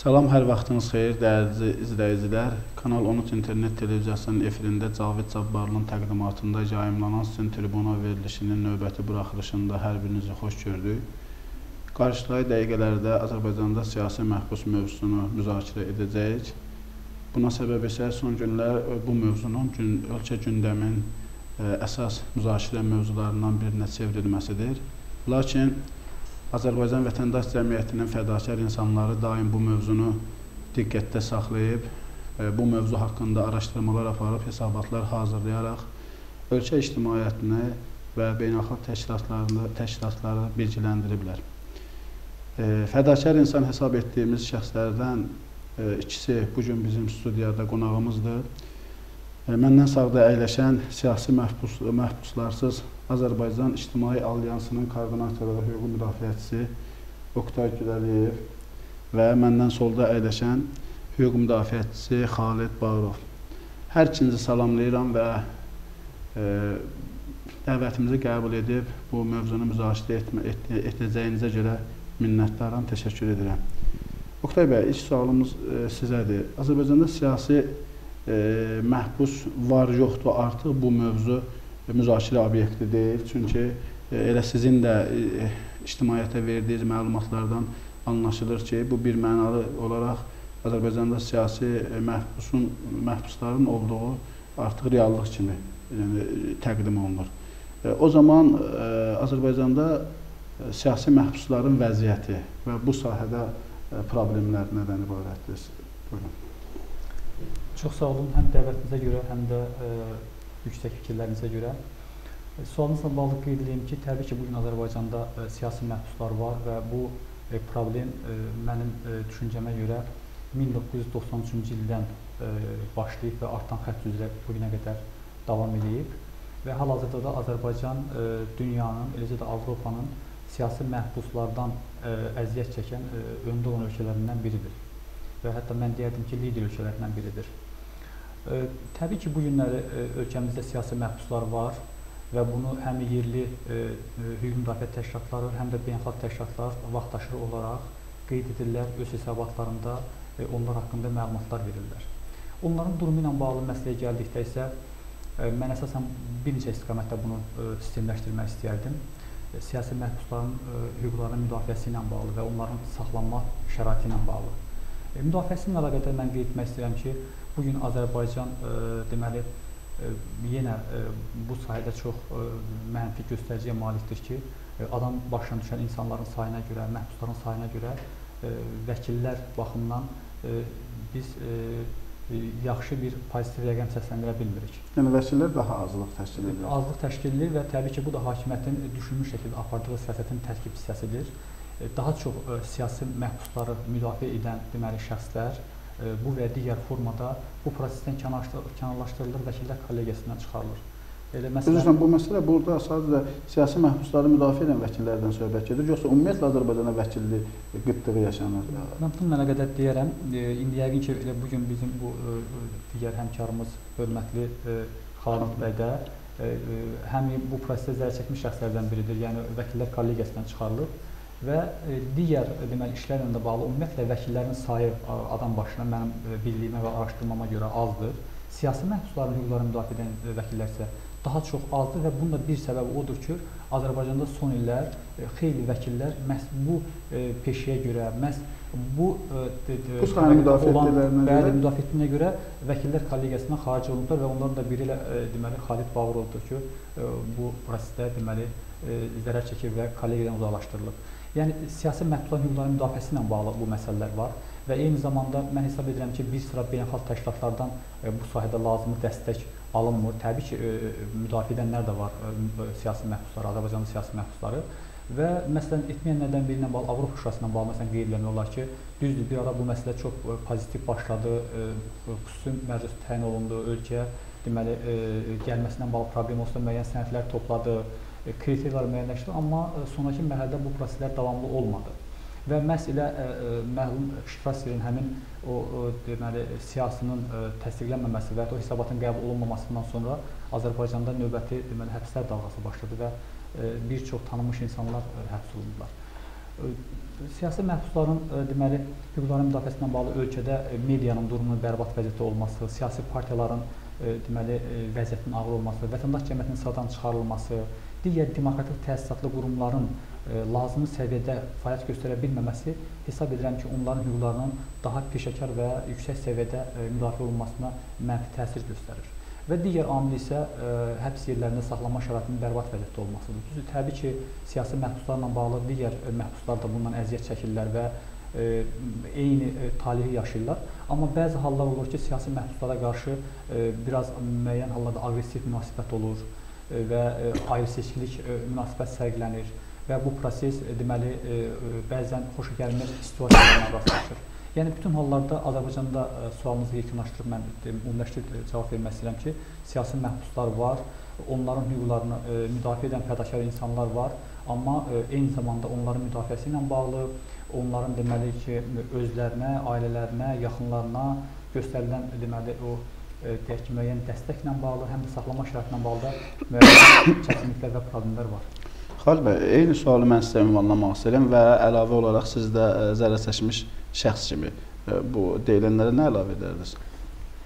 Salam, hər vaxtınız xeyir, dəyərli izləyicilər. Kanal 13 internet televiziyasının efirində Cavid Cabbarlının təqdimatında yayımlanan sizin tribuna verilişinin növbəti buraxılışında hər birinizi xoş gördük. Qarşıdakı dəqiqələrdə Azərbaycanda siyasi məhbus mövzusunu müzakirə edəcəyik. Buna səbəb isə son günlər bu mövzunun gün, ölkə gündəmin ə, əsas müzakirə mövzularından birinə çevrilməsidir. Lakin Azərbaycan vətəndaş cəmiyyətinin fədakar insanları daim bu mövzunu diqqətdə saxlayıb, e, bu mövzu haqqında araşdırmalar aparıb, hesabatlar hazırlayaraq ölkə ictimaiyyətini və beynəlxalq təşkilatlarını, təşkilatları bilgiləndiriblər. E, fədakar insan hesab etdiyimiz şəxslərdən e, ikisi bu gün bizim studiyada qonağımızdır. Məndən sağda əyləşən siyasi məhbus, məhbuslarsız Azərbaycan İctimai Alyansının koordinatoru və hüquq müdafiəçisi Oktay Güləliyev və məndən solda əyləşən hüquq müdafiəçisi Xalid Bağırov. Hər ikinizi salamlayıram və e, dəvətimizi qəbul edib bu mövzunu müzakirə etmə, et, etəcəyinizə görə minnətdaram, təşəkkür edirəm. Oktay bəy, ilk sualımız e, sizədir. Azərbaycanda siyasi e, məhbus var, yoxdur, artıq bu mövzu müzakirə obyekti deyil. Çünki e, elə sizin də e, ictimaiyyətə verdiyiniz məlumatlardan anlaşılır ki, bu bir mənalı olaraq Azərbaycanda siyasi e, məhbusun məhbusların olduğu artıq reallıq kimi yəni, təqdim olunur. O zaman Azərbaycanda siyasi məhbusların vəziyyəti və bu sahədə problemlər nədən ibarətdir? Buyurun. Çox sağ olun həm dəvətinizə görə, həm də yüksək fikirlərinizə görə. E, sualınızla bağlı qeyd edeyim ki, təbii ki, bugün Azərbaycanda ə, e, siyasi məhbuslar var və bu ə, e, problem ə, mənim ə, düşüncəmə görə 1993-cü ildən ə, başlayıb və artan xətt üzrə bu günə qədər davam edib və hal-hazırda da Azərbaycan ə, dünyanın, eləcə də Avropanın siyasi məhbuslardan ə, əziyyət çəkən ə, öndə olan ölkələrindən biridir və hətta mən deyərdim ki, lider ölkələrindən biridir. Təbii ki, bu günləri ölkəmizdə siyasi məhbuslar var və bunu həm yerli hüquq müdafiə təşkilatları, həm də beynəlxalq təşkilatlar vaxtaşırı olaraq qeyd edirlər, öz hesabatlarında onlar haqqında məlumatlar verirlər. Onların durumu ilə bağlı məsələyə gəldikdə isə mən əsasən bir neçə istiqamətdə bunu sistemləşdirmək istəyərdim. Siyasi məhbusların hüquqlarının müdafiəsi ilə bağlı və onların saxlanma şəraiti ilə bağlı. Müdafiəsi ilə əlaqədar mən qeyd etmək istəyirəm ki, Bu gün Azərbaycan ə, e, deməli ə, e, yenə ə, e, bu sahədə çox ə, mənfi göstəriciyə malikdir ki, ə, adam başına düşən insanların sayına görə, məhbusların sayına görə ə, vəkillər baxımından ə, biz ə, yaxşı bir pozitiv rəqəm səsləndirə bilmirik. Yəni vəkillər daha azlıq təşkil edir. Azlıq təşkil edir və təbii ki, bu da hakimiyyətin düşünmüş şəkildə apardığı siyasətin tərkib hissəsidir. Daha çox ə, siyasi məhbusları müdafiə edən deməli şəxslər bu və digər formada bu prosesdən kənarlaşdırılır, vəkillər kollegiyasından çıxarılır. Elə məsələn, Üzrən, bu məsələ burada sadəcə siyasi məhbusları müdafiə edən vəkillərdən söhbət gedir, yoxsa ümumiyyətlə Azərbaycana vəkillik qıtlığı yaşanır? Mən bununla əlaqədar deyərəm, e, indi yəqin ki, elə bu gün bizim bu e, digər həmkarımız hörmətli e, Xalid bəy də həm bu prosesdə zərər çəkmiş şəxslərdən biridir, yəni vəkillər kollegiyasından çıxarılıb və e, digər e, deməli işlərlə də bağlı ümumiyyətlə vəkillərin sayı adam başına mənim e, bildiyimə və araşdırmama görə azdır. Siyasi məhbusların hüquqlarını müdafiə edən vəkillər isə daha çox azdır və bunun da bir səbəbi odur ki, Azərbaycanda son illər xeyli vəkillər məhz bu peşəyə görə, məhz bu sahəni müdafiə etdiklərinə görə, müdafiə etdiyinə görə vəkillər kollegiyasından xaric olunublar və onların da biri ilə deməli Xalid Bağırovdur ki, bu prosesdə deməli zərər çəkib və kollegiyadan uzaqlaşdırılıb. Yəni siyasi məhbusların hüquqlarının müdafiəsi ilə bağlı bu məsələlər var və eyni zamanda mən hesab edirəm ki, bir sıra beynəlxalq təşkilatlardan e, bu sahədə lazımi dəstək alınmır. Təbii ki, e, müdafiə edənlər də var, e, siyasi məhbuslar, Azərbaycanın siyasi məhbusları və məsələn etməyənlərdən biri ilə bağlı Avropa Şurası ilə bağlı məsələn qeyd etmək olar ki, düzdür, bir ara bu məsələ çox pozitiv başladı, xüsusi məclis təyin olundu, ölkəyə deməli gəlməsindən bağlı problem olsa müəyyən sənədlər topladı, E, kriteriyalar müəyyənləşdi, amma e, sonrakı mərhələdə bu proseslər davamlı olmadı. Və məhz elə e, mərhum Şifrasirin həmin o, deməli siyasının təsdiqlənməməsi və ya o hesabatın qəbul olunmamasından sonra Azərbaycanda növbəti deməli həbslər dalğası başladı və bir çox tanınmış insanlar həbs olundular. Siyasi məhbusların deməli hüquqların müdafiəsi ilə bağlı ölkədə medianın durumunun bərbad vəziyyətdə olması, siyasi partiyaların deməli vəziyyətinin ağır olması, vətəndaş cəmiyyətinin sıradan çıxarılması, digər demokratik təsisatlı qurumların lazımi səviyyədə fəaliyyət göstərə bilməməsi hesab edirəm ki, onların hüquqlarının daha peşəkar və yüksək səviyyədə müdafiə olunmasına mənfi təsir göstərir. Və digər amil isə ə, həbs yerlərində saxlanma şəraitinin bərbad vəziyyətdə olmasıdır. Düzdür, təbii ki, siyasi məhbuslarla bağlı digər məhbuslar da bundan əziyyət çəkirlər və ə, eyni ə, taleyi yaşayırlar. Amma bəzi hallar olur ki, siyasi məhbuslara qarşı ə, biraz müəyyən hallarda aqressiv münasibət olur ə, və ə, ayrı-seçkilik münasibət sərgilənir və bu proses e, deməli e, e, bəzən xoşagəlməz situasiyalarla rastlaşır. Yəni bütün hallarda Azərbaycanda sualınızı yekunlaşdırıb mən ümumiləşdirib cavab vermək istəyirəm ki, siyasi məhbuslar var, onların hüquqlarını müdafiə edən fədakar insanlar var, amma eyni zamanda onların müdafiəsi ilə bağlı onların deməli ki, özlərinə, ailələrinə, yaxınlarına göstərilən deməli o deyək ki, müəyyən dəstəklə bağlı, həm də saxlama şəraitinə bağlı da müəyyən çətinliklər və problemlər var. Xalid bəy, eyni sualı mən sizə ünvanlamaq istəyirəm və əlavə olaraq siz də e, zərər çəkmiş şəxs kimi e, bu deyilənlərə nə əlavə edərdiniz?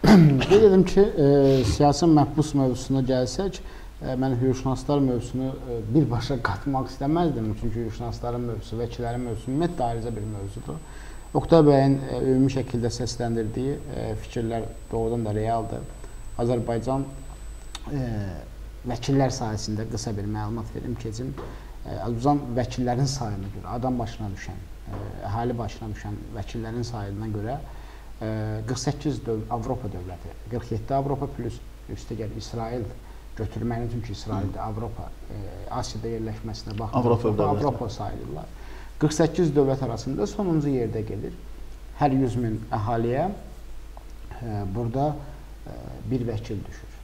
Qeyd edim ki, e, siyasi məhbus mövzusuna gəlsək, e, mən hüquqşünaslar mövzusunu e, birbaşa qatmaq istəməzdim. Çünki hüquqşünasların mövzusu, vəkillərin mövzusu ümumiyyətlə ayrıca bir mövzudur. Oqtay bəyin e, ümumi şəkildə səsləndirdiyi e, fikirlər doğrudan da realdır. Azərbaycan e, vəkillər sahəsində qısa bir məlumat verim keçim. Azərbaycan vəkillərin sayına görə, adam başına düşən, əhali başına düşən vəkillərin sayına görə 48 döv Avropa dövləti, 47 Avropa plus üstəgəl İsrail götürməyini çünki İsrail də Avropa, Asiyada yerləşməsinə baxmayaraq Avropa. Avropa sayılırlar. 48 dövlət arasında sonuncu yerdə gedir. Hər 100 min əhaliyə burada bir vəkil düşür.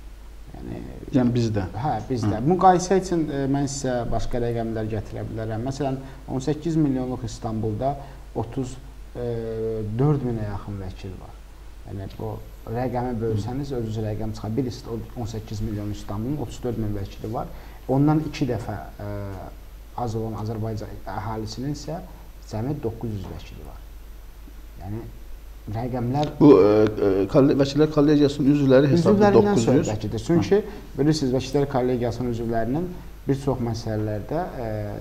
Yəni, yəni bizdə. Hə, bizdə. Hı. Müqayisə üçün e, mən sizə başqa rəqəmlər gətirə bilərəm. Məsələn, 18 milyonluq İstanbulda 34 e, minə yaxın vəkil var. Yəni bu rəqəmi bölsəniz özünüz rəqəm çıxar. Bir 18 milyon İstanbulun 34 min vəkili var. Ondan 2 dəfə ə, e, az olan Azərbaycan əhalisinin isə cəmi 900 vəkili var. Yəni rəqəmlər bu ə, e, ə, e, vəkillər kollegiyasının üzvləri hesabda 900 söhbətidir. Çünki bilirsiniz vəkillər kollegiyasının üzvlərinin bir çox məsələlərdə ə, e,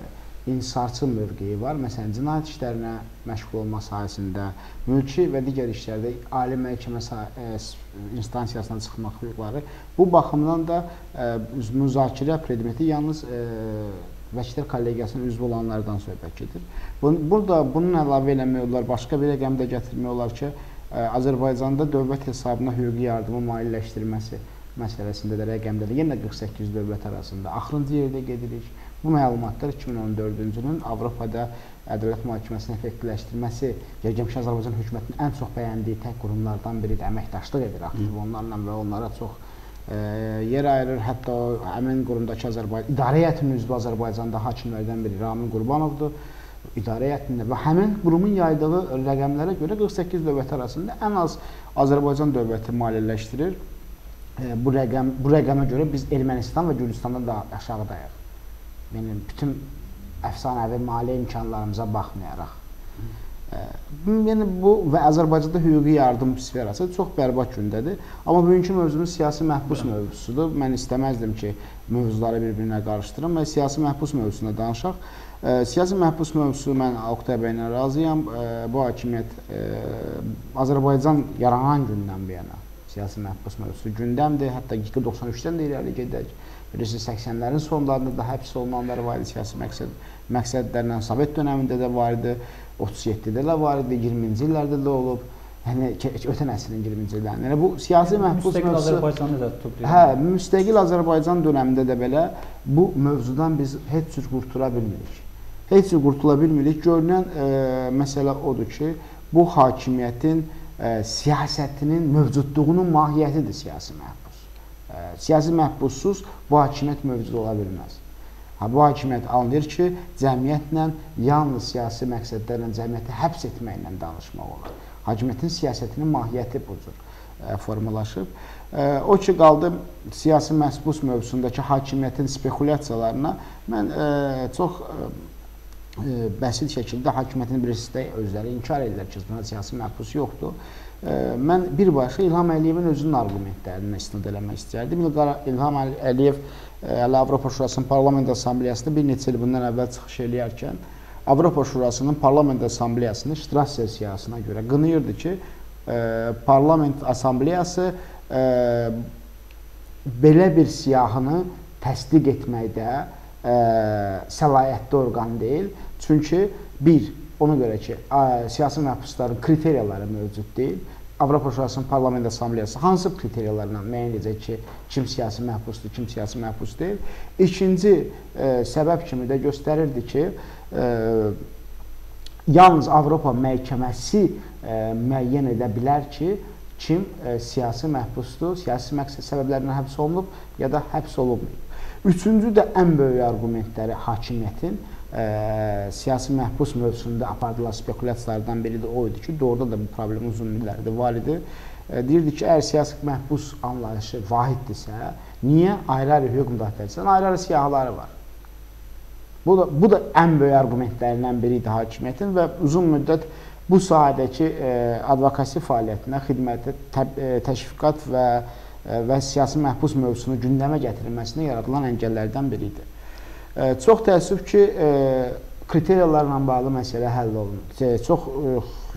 insarçı mövqeyi var. Məsələn, cinayət işlərinə məşğul olma sahəsində, mülki və digər işlərdə ali məhkəmə instansiyasına çıxmaq hüquqları. Bu baxımdan da ə, müzakirə predmeti yalnız ə, vəkillər kollegiyasının üzvü olanlardan söhbət gedir. Burada bunun əlavə eləmək olar, başqa bir rəqəm də gətirmək olar ki, Azərbaycanda dövlət hesabına hüquqi yardımı maliyyələşdirilməsi məsələsində də rəqəmdə də yenə 48 dövlət arasında axırıncı yerdə gedirik. Bu məlumatlar 2014-cü ilin Avropada Ədalət Mühakiməsinin effektivləşdirməsi gəlmiş Azərbaycan hökumətinin ən çox bəyəndiyi tək qurumlardan biridir. Əməkdaşlıq edir aktiv onlarla və onlara çox yer ayırır. Hətta həmin qurumdakı Azərbaycan idarə heyətinin üzvü Azərbaycanda hakimlərdən biri Ramin Qurbanovdur. İdarə heyətində və həmin qurumun yaydığı rəqəmlərə görə 48 dövlət arasında ən az Azərbaycan dövləti maliyyələşdirir. Bu rəqəm bu rəqəmə görə biz Ermənistan və Gürcüstandan da aşağıdayıq. Yəni bütün əfsanəvi maliyyə imkanlarımıza baxmayaraq Yəni bu və Azərbaycanda hüquqi yardım sferası çox bərbad gündədir. Amma bugünkü mövzumuz siyasi məhbus mövzusudur. Mən istəməzdim ki, mövzuları bir-birinə qarışdırım və siyasi məhbus mövzusuna danışaq. E, siyasi məhbus mövzusu mən Oqtay bəylə razıyam. E, bu hakimiyyət e, Azərbaycan yaranan gündən bu yana siyasi məhbus mövzusu gündəmdir. Hətta 93-dən də irəli gedək. Bilirsiniz 80-lərin sonlarında da həbs olunanlar var idi siyasi məqsəd məqsədlərlə Sovet dövründə də var idi. 37-də də var idi, 20-ci illərdə də olub. Yəni ötən əsrin 20-ci illərində. Yəni bu siyasi yəni, məhbus müstəqil Azərbaycanı da tutub. Hə, müstəqil Azərbaycan dövründə də belə bu mövzudan biz heç cür qurtula bilmirik. Heç cür qurtula bilmirik. Görünən e, məsələ odur ki, bu hakimiyyətin e, siyasətinin mövcudluğunun mahiyyətidir siyasi məhbus. E, siyasi məhbussuz bu hakimiyyət mövcud ola bilməz. Bu hakimiyyət anlayır ki, cəmiyyətlə yalnız siyasi məqsədlərlə cəmiyyəti həbs etməklə danışmaq olar. Hakimiyyətin siyasətinin mahiyyəti bu cür e, formalaşıb. E, o ki, qaldı siyasi məhbus mövzusundakı hakimiyyətin spekulyasiyalarına mən e, çox bəsit şəkildə hakimiyyətin birisi də özləri inkar edirlər ki, buna siyasi məhbus yoxdur. E, mən birbaşa İlham Əliyevin özünün arqumentlərinə istinad eləmək istərdim. İlham Əliyev hələ Avropa Şurasının Parlament Assambleyasında bir neçə il bundan əvvəl çıxış eləyərkən Avropa Şurasının Parlament Assambleyasının Ştras sessiyasına görə qınıyırdı ki, Parlament Assambleyası belə bir siyahını təsdiq etməkdə səlahiyyətli orqan deyil. Çünki bir, ona görə ki, siyasi məhbusların kriteriyaları mövcud deyil. Avropa Şurasının Parlament Assambleyası hansı kriteriyalarla müəyyən edəcək ki, kim siyasi məhbusdur, kim siyasi məhbus deyil. İkinci ə, səbəb kimi də göstərirdi ki, ə, yalnız Avropa məhkəməsi ə, müəyyən edə bilər ki, kim ə, siyasi məhbusdur, siyasi məqsəd səbəblərindən həbs olunub ya da həbs olunmayıb. Üçüncü də ən böyük argumentləri hakimiyyətin ə, siyasi məhbus mövzusunda apardılan spekulyasiyalardan biri də o idi ki, doğruda da bu problem uzun illərdir var idi. Ə, deyirdi ki, əgər siyasi məhbus anlayışı vahiddirsə, niyə ayrı-ayrı hüquq müdafiəçilərinin ayrı-ayrı siyahıları var? Bu da, bu da ən böyük argumentlərindən biri idi hakimiyyətin və uzun müddət bu sahədəki ə, advokasi fəaliyyətinə, xidmətə, tə, ə, təşviqat və və siyasi məhbus mövzusunu gündəmə gətirilməsinə yaradılan əngəllərdən biri idi. Çox təəssüf ki, kriteriyalarla bağlı məsələ həll olunur. Çox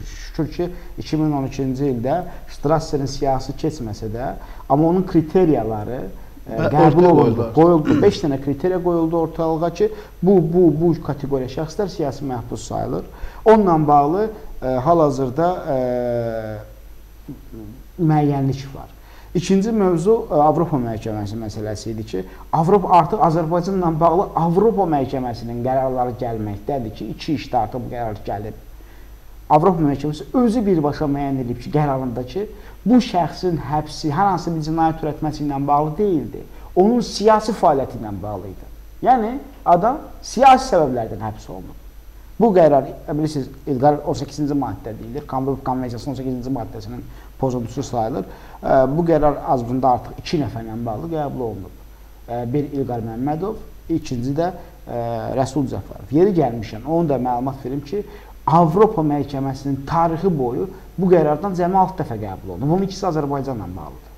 şükür ki, 2012-ci ildə Strasserin siyasi keçməsə də, amma onun kriteriyaları qəbul olundu. Qoyuldu. 5 dənə kriteriya qoyuldu ortalığa ki, bu bu bu kateqoriya şəxslər siyasi məhbus sayılır. Onunla bağlı hal-hazırda müəyyənlik var. İkinci mövzu e, Avropa məhkəməsi məsələsi idi ki, Avropa artıq Azərbaycanla bağlı Avropa məhkəməsinin qərarları gəlməkdədir ki, iki işdə artıq bu qərar gəlib. Avropa məhkəməsi özü birbaşa müəyyən edib ki, qərarında ki, bu şəxsin həbsi hər hansı bir cinayət törətməsi ilə bağlı deyildi. Onun siyasi fəaliyyəti ilə bağlı idi. Yəni adam siyasi səbəblərdən həbs olunub. Bu qərar, bilirsiniz, İlqar 18-ci maddə deyilir. Avropa Konvensiyasının 18-ci maddəsinin pozuntusu sayılır. Bu qərar azbunda artıq 2 nəfərlə bağlı qəbul olunub. Bir İlqar Məmmədov, ikinci də Rəsul Cəfərov. Yeri gəlmişəm, onu da məlumat verim ki, Avropa məhkəməsinin tarixi boyu bu qərardan cəmi 6 dəfə qəbul olunub. Bunun ikisi Azərbaycanla bağlıdır.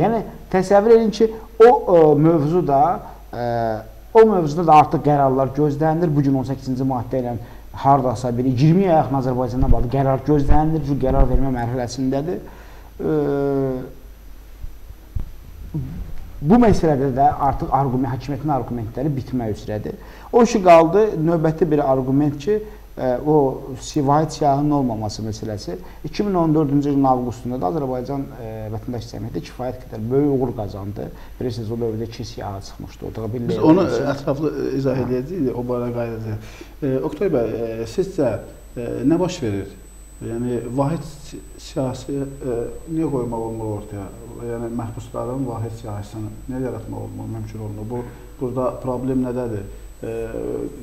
Yəni təsəvvür edin ki, o ə, mövzu da ə, O mövzuda da artıq qərarlar gözlənilir. Bu gün 18-ci maddə ilə hardasa bir 20 yaxın Azərbaycanla bağlı qərar gözlənilir. Bu qərar vermə mərhələsindədir. Bu məsələdə də artıq argument, hakimiyyətin argumentləri bitmək üzrədir. O ki qaldı növbəti bir argument ki, o vahid siyahının olmaması məsələsi 2014-cü ilin avqustunda da Azərbaycan vətəndaş cəmiyyəti kifayət qədər böyük uğur qazandı. Bilirsiniz, o dövrdə iki siyahı çıxmışdı. Ortada bir Biz onu ətraflı izah edəcəyik, o barədə qayıdacağıq. Oktay bəy, sizcə nə baş verir? Yəni vahid siyasi niyə qoymaq olmur ortaya? Yəni məhbusların vahid siyahısını niyə yaratmaq olmur, mümkün olmur? Bu burada problem nədədir?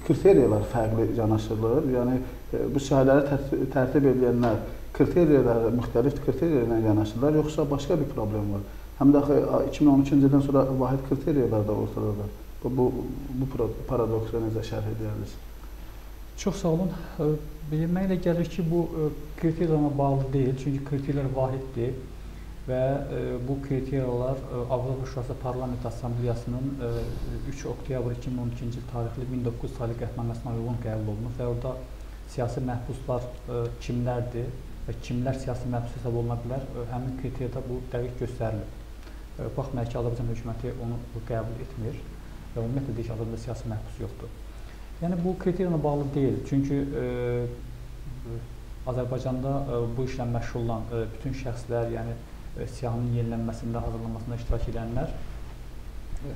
Kriteriyalar fərqli yanaşılır. Yəni bu sahələri tərtib edənlər kriteriyalar müxtəlif kriteriyalarla yanaşırlar, yoxsa başqa bir problem var? Həm də 2013-cü ildən sonra vahid kriteriyalar da ortadadır. Bu bu, bu paradoksu necə şərh edərsiniz? Çox sağ olun. Mənə elə gəlir ki, bu kriteriyalarla bağlı deyil, çünki kriteriyalar vahiddir və e, bu kriteriyalar e, Avropa Şurası Parlament Assambleyasının e, 3 oktyabr 2012-ci il tarixli 1900 saylı qətnaməsinə uyğun qəbul olunub və orada siyasi məhbuslar e, kimlərdir və kimlər siyasi məhbus hesab oluna bilər, e, həmin kriteriyada bu dəqiq göstərilib. E, baxmayaraq ki, Azərbaycan hökuməti onu qəbul etmir və ümumiyyətlə deyir ki, Azərbaycanda siyasi məhbus yoxdur. Yəni bu kriteriya bağlı deyil. Çünki e, Azərbaycanda e, bu işlə məşğul olan e, bütün şəxslər, yəni siyahının yenilənməsində, hazırlanmasında iştirak edənlər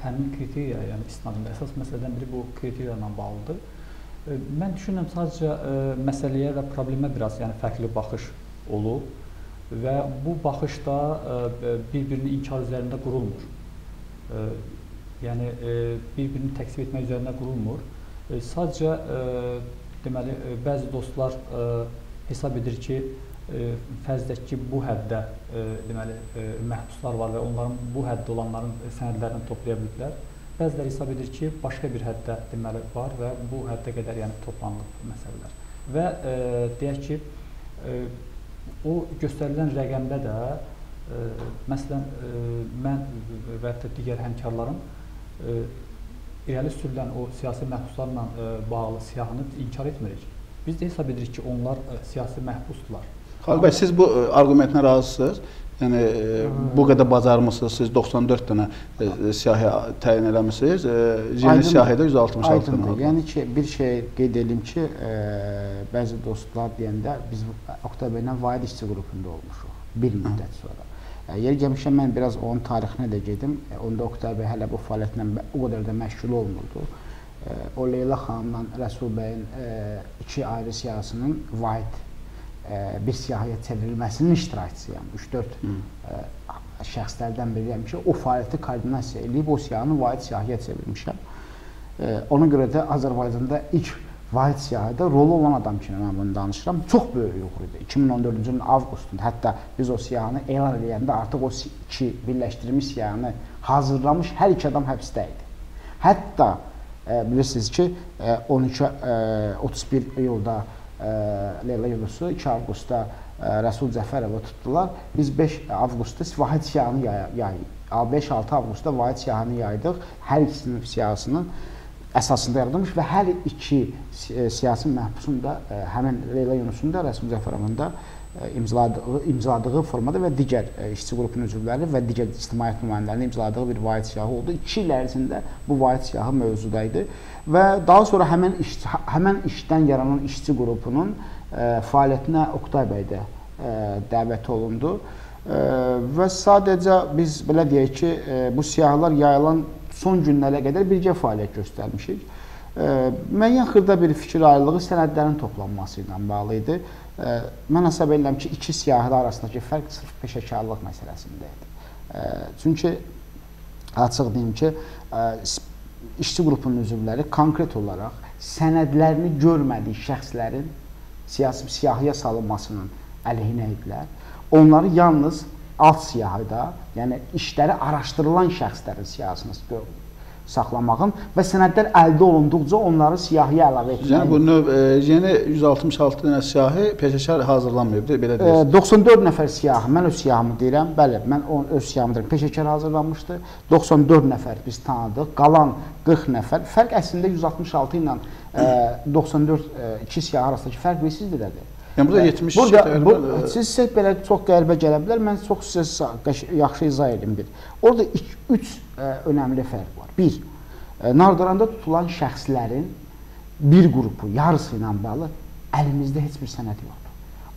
həmin kriteriya, yəni istinadında əsas məsələdən biri bu kriteriya ilə bağlıdır. Mən düşünürəm sadəcə məsələyə və problemə biraz yəni fərqli baxış olub və bu baxış da bir-birini inkar üzərində qurulmur. Yəni bir-birini təksib etmək üzərində qurulmur. Sadəcə deməli bəzi dostlar hesab edir ki, fərz edək ki, bu həddə deməli məhbuslar var və onların bu həddə olanların sənədlərini toplaya biliblər Bəziləri hesab edir ki, başqa bir həddə deməli var və bu həddə qədər yəni toplanılıb məsələlər. Və e, deyək ki, e, o göstərilən rəqəmdə də e, məsələn e, mən və hətta digər həmkarlarım e, irəli sürülən o siyasi məhbuslarla e, bağlı siyahını inkar etmirik. Biz də hesab edirik ki, onlar e, siyasi məhbusdular. Xalq bəy, siz bu ə, arqumentlə razısınız? Yəni ə, bu qədər bacarmısınız, siz 94 dənə ə, siyahı təyin eləmisiniz, ə, yeni Aydındır. siyahıda 166 Aydındır. dənə. Yəni ki, bir şey qeyd edim ki, e, bəzi dostlar deyəndə biz Oktay bəylə Vahid işçi qrupunda olmuşuq bir müddət sonra. E, yer gəlmişəm mən biraz onun tarixinə də gedim. E, onda Oktay bəy hələ bu fəaliyyətlə o qədər də məşğul olmurdu. E, o Leyla xanımla Rəsul bəyin e, iki ayrı siyasının Vahid e, bir siyahıya çevrilməsinin iştirakçısıyam. 3-4 e, şəxslərdən biriyəm ki, o fəaliyyəti koordinasiya edib o siyahını Vahid siyahıya çevirmişəm. Ona görə də Azərbaycanda ilk Vahid siyahıda rolu olan adam kimi mən bunu danışıram. Çox böyük uğur idi. 2014-cü ilin avqustunda hətta biz o siyahını elan edəndə artıq o iki birləşdirilmiş siyahını hazırlamış hər iki adam həbsdə idi. Hətta bilirsiniz ki, e, 13 e, 31 iyulda Leyla Yunus'u 2 avqustda Rəsul Cəfərovu tutdular. Biz 5 avqustda Vahid siyahını yay, yay 5-6 avqustda Vahid siyahını yaydıq. Hər ikisinin siyahısının əsasında yaradılmış və hər iki si- siyasi məhbusun da həmin Leyla Yunusun da Rəsul Cəfərovun da imzaladığı, imzaladığı formada və digər e, işçi qrupunun üzvləri və digər ictimaiyyət nümayəndələrinin imzaladığı bir vahid siyahı oldu. 2 il ərzində bu vahid siyahı mövzuda idi və daha sonra həmin iş həmin işdən yaranan işçi qrupunun e, fəaliyyətinə Oktay bəy də e, dəvət olundu. E, və sadəcə biz belə deyək ki, e, bu siyahılar yayılan son günlərə qədər birgə fəaliyyət göstərmişik. E, müəyyən xırda bir fikir ayrılığı sənədlərin toplanması ilə bağlı idi. Mən hesab edirəm ki, iki siyahı arasındakı fərq sırf peşəkarlıq məsələsində idi. E, çünki açıq deyim ki, e, işçi qrupunun üzvləri konkret olaraq sənədlərini görmədiyi şəxslərin siyasi siyahıya salınmasının əleyhinə idilər. Onları yalnız alt siyahıda, yəni işləri araşdırılan şəxslərin siyahısını gör- saxlamağın və sənədlər əldə olunduqca onları siyahıya əlavə Yəni etməyin bu növ e, yeni 166 dənə siyahı peşəkar hazırlanmayıb, belə E, deyirsiniz. 94 nəfər siyahı, mən öz siyahımı deyirəm. Bəli, mən onun öz siyahımı deyirəm. Peşəkar hazırlanmışdı. 94 nəfər biz tanıdıq. Qalan 40 nəfər. Fərq əslində 166 ilə e, 94 e, iki siyahı arasındakı fərq bilirsiniz nədir? Yəni burada 70 Burada bu e, siz sizə belə çox qəribə gələ bilər. Mən çox sizə yaxşı izah edim bir. Orada 3 önəmli fərq var. 1. Nardaranda tutulan şəxslərin bir qrupu yarısı ilə bağlı əlimizdə heç bir sənəd yoxdur.